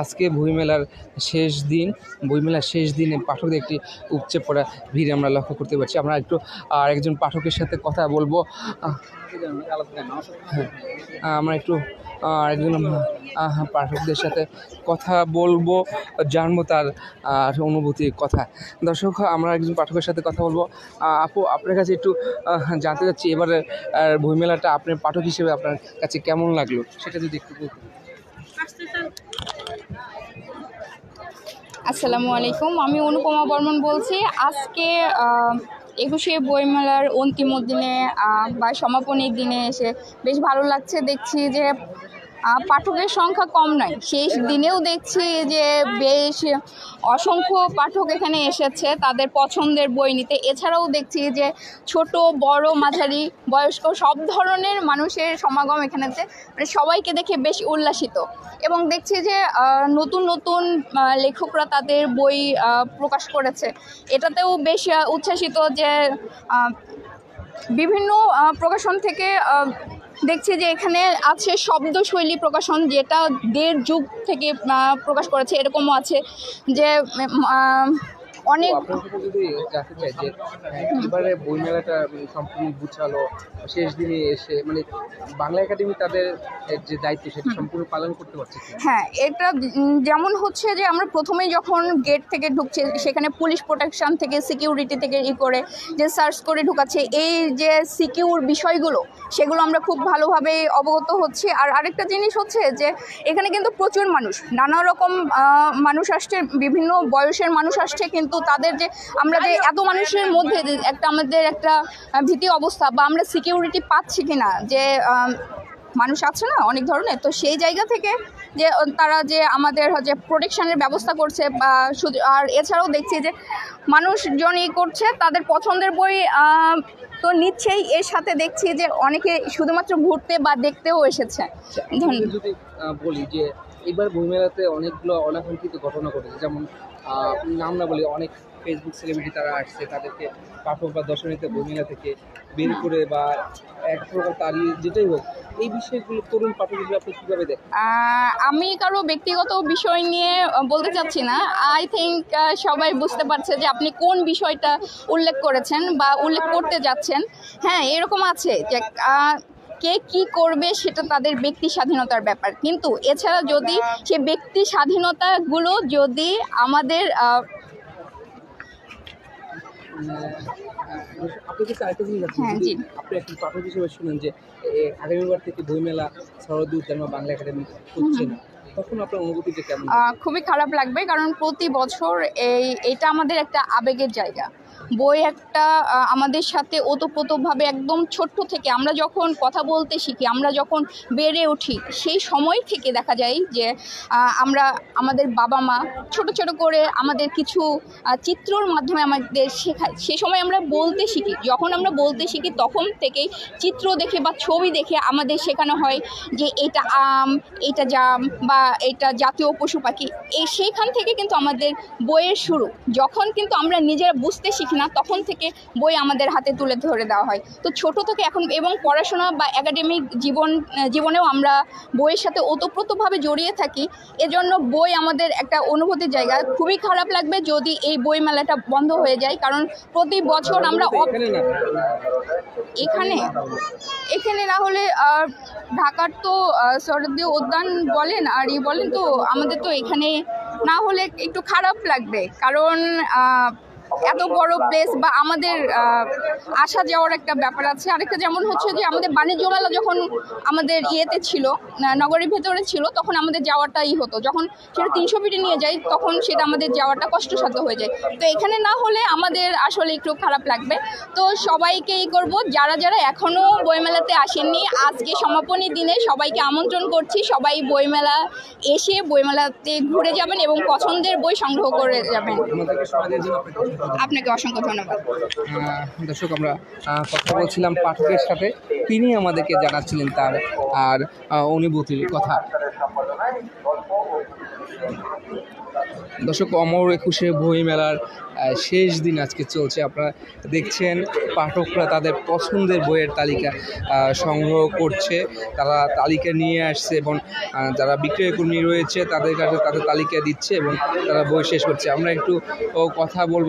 আজকে বইমেলার শেষ দিন বইমেলার শেষ দিনে পাঠকদের একটি উপচে পড়া ভিড় আমরা লক্ষ্য করতে পারছি। আমরা একটু, আর একজন পাঠকের সাথে কথা বলব। হ্যাঁ আমরা একটু একজন পাঠকদের সাথে কথা বলব, জানব তার অনুভূতির কথা। দর্শক, আমরা একজন পাঠকের সাথে কথা বলব। আপু, আপনার কাছে একটু জানতে চাচ্ছি, এবারে বইমেলাটা আপনার পাঠক হিসেবে আপনার কাছে কেমন লাগল? সেটা যদি একটু। আসসালামু আলাইকুম, আমি অনুপমা বর্মন বলছি। আজকে একুশে বইমেলার অন্তিম দিনে বা সমাপনীর দিনে এসে বেশ ভালো লাগছে। দেখছি যে পাঠকের সংখ্যা কম নয়। শেষ দিনেও দেখছি যে বেশ অসংখ্য পাঠক এখানে এসেছে তাদের পছন্দের বই নিতে। এছাড়াও দেখছি যে ছোট, বড়, মাঝারি, বয়স্ক সব ধরনের মানুষের সমাগম এখানেতে। মানে সবাইকে দেখে বেশ উল্লাসিত। এবং দেখছি যে নতুন নতুন লেখকরা তাদের বই প্রকাশ করেছে। এটাতেও বেশ উচ্ছ্বাসিত যে বিভিন্ন প্রকাশন থেকে দেখছি যে এখানে আছে শব্দশৈলী প্রকাশন, যেটা দেড় যুগ থেকে প্রকাশ করেছে। এরকমও আছে যে অনেক তো আপনার কাছে যদি জানতে চাই যে এবারে বইমেলাটা মানে সম্পূর্ণ গুছালো শেষ দিনে এসে মানে বাংলা একাডেমি তাদের যে দায়িত্ব সেটা সম্পূর্ণ পালন করতে পারছে হ্যাঁ এটা যেমন হচ্ছে যে আমরা প্রথমেই যখন গেট থেকে ঢুকছি সেখানে পুলিশ প্রোটেকশন থেকে সিকিউরিটি থেকে ই করে যে সার্চ করে ঢুকাচ্ছে এই যে সিকিউর বিষয়গুলো সেগুলো আমরা খুব ভালোভাবে অবগত হচ্ছি। আর আরেকটা জিনিস হচ্ছে যে এখানে কিন্তু প্রচুর মানুষ নানা রকম মানুষ আসছে বিভিন্ন বয়সের মানুষ আসছে কিন্তু তাদের যে আমরা যে এত মানুষের মধ্যে একটা আমাদের একটা ভীতি অবস্থা বা আমরা সিকিউরিটি পাচ্ছি কিনা যে মানুষ আছে না অনেক ধরনের তো সেই জায়গা থেকে যে তারা যে আমাদের হচ্ছে প্রোটেকশনের ব্যবস্থা করছে বা শুধু আর এছাড়াও দেখছি যে মানুষজন ই করছে তাদের পছন্দের বই তো নিচ্ছেই। এর সাথে দেখছি যে অনেকে শুধুমাত্র ঘুরতে বা দেখতেও এসেছে। ধন্যবাদ। যদি বলি যে এবার বইমেলাতে অনেকগুলো অনাকাঙ্ক্ষিত ঘটনা ঘটেছে যেমন নাম না বলি অনেক ফেসবুক সেলিব্রিটি তারা আসছে, তাদেরকে পাঠক বা দর্শনীতে বইমেলা থেকে বের করে বা এক প্রকার তাড়িয়ে যেটাই হোক, এই বিষয়গুলো তরুণ পাঠক হিসেবে আপনি কীভাবে দেখেন? আমি কারও ব্যক্তিগত বিষয় নিয়ে বলতে চাচ্ছি না। আই থিঙ্ক সবাই বুঝতে পারছে যে আপনি কোন বিষয়টা উল্লেখ করেছেন বা উল্লেখ করতে যাচ্ছেন। হ্যাঁ এরকম আছে যে কে কি করবে সেটা তাদের ব্যক্তি স্বাধীনতার ব্যাপার। কিন্তু এছাড়া যদি সে ব্যক্তি স্বাধীনতাগুলো যদি আমাদের আহ, আপনি কাছে আরেকটা জিনিস আছে হ্যাঁ, যদি জি। আপনি একজন পাঠক হিসেবে শুনেন যে আগামীবার থেকে বইমেলা শরৎ উদ্যান বা বাংলা একাডেমি হচ্ছে না তখন আপনার অনুভূতিটা কেমন খুবই খারাপ লাগবে কারণ প্রতি বছর এই এটা আমাদের একটা আবেগের জায়গা। বই একটা আমাদের সাথে ওতপ্রোতভাবে একদম ছোট্ট থেকে আমরা যখন কথা বলতে শিখি, আমরা যখন বেড়ে উঠি, সেই সময় থেকে দেখা যায় যে আমরা আমাদের বাবা মা ছোট ছোট করে আমাদের কিছু চিত্রর মাধ্যমে আমাদের শেখায়। সে সময় আমরা বলতে শিখি। যখন আমরা বলতে শিখি, তখন থেকেই চিত্র দেখে বা ছবি দেখে আমাদের শেখানো হয় যে, এটা আম, এটা জাম বা এটা জাতীয় পশু পাখি। এই সেইখান থেকে কিন্তু আমাদের বইয়ের শুরু। যখন কিন্তু আমরা নিজেরা বুঝতে শিখি না, তখন থেকে বই আমাদের হাতে তুলে ধরে দেওয়া হয়। তো ছোট থেকে এখন এবং পড়াশোনা বা একাডেমিক জীবন জীবনেও আমরা বইয়ের সাথে ওতপ্রোতভাবে জড়িয়ে থাকি, এজন্য বই আমাদের একটা অনুভূতির জায়গা। খুবই খারাপ লাগবে যদি এই বই মেলাটা বন্ধ হয়ে যায়, কারণ প্রতি বছর আমরা এখানে? এখানে না হলে ঢাকার তো শরদীয় উদ্যান বলেন, আর ই বলেন তো, আমাদের তো এখানে না হলে একটু খারাপ লাগবে। কারণ এত বড় প্লেস বা আমাদের আসা যাওয়ার একটা ব্যাপার আছে। আরেকটা যেমন হচ্ছে যে আমাদের বাণিজ্য মেলা যখন আমাদের ইয়েতে ছিল নগরীর ভেতরে ছিল, তখন আমাদের যাওয়াটাই হতো। যখন সেটা তিনশো ফিটে নিয়ে যাই তখন সেটা আমাদের যাওয়াটা কষ্টসাধ্য হয়ে যায়। তো এখানে না হলে আমাদের আসলে একটু খারাপ লাগবে। তো সবাইকে সবাইকেই করব, যারা যারা এখনও বইমেলাতে আসেননি, আজকে সমাপনী দিনে সবাইকে আমন্ত্রণ করছি। সবাই বইমেলা এসে বইমেলাতে ঘুরে যাবেন এবং পছন্দের বই সংগ্রহ করে যাবেন। আপনাকে অসংখ্য ধন্যবাদ। দর্শক, আমরা কথা বলছিলাম পাঠকের সাথে। তিনি আমাদেরকে জানাচ্ছিলেন তার, আর অনুভূতির কথা। দর্শক, অমর একুশে বই মেলার শেষ দিন আজকে চলছে। আপনারা দেখছেন, পাঠকরা তাদের পছন্দের বইয়ের তালিকা সংগ্রহ করছে। তারা তালিকা নিয়ে আসছে এবং যারা বিক্রয় কর্মী রয়েছে, তাদের কাছে তাদের তালিকা দিচ্ছে এবং তারা বই শেষ করছে। আমরা একটু কথা বলব।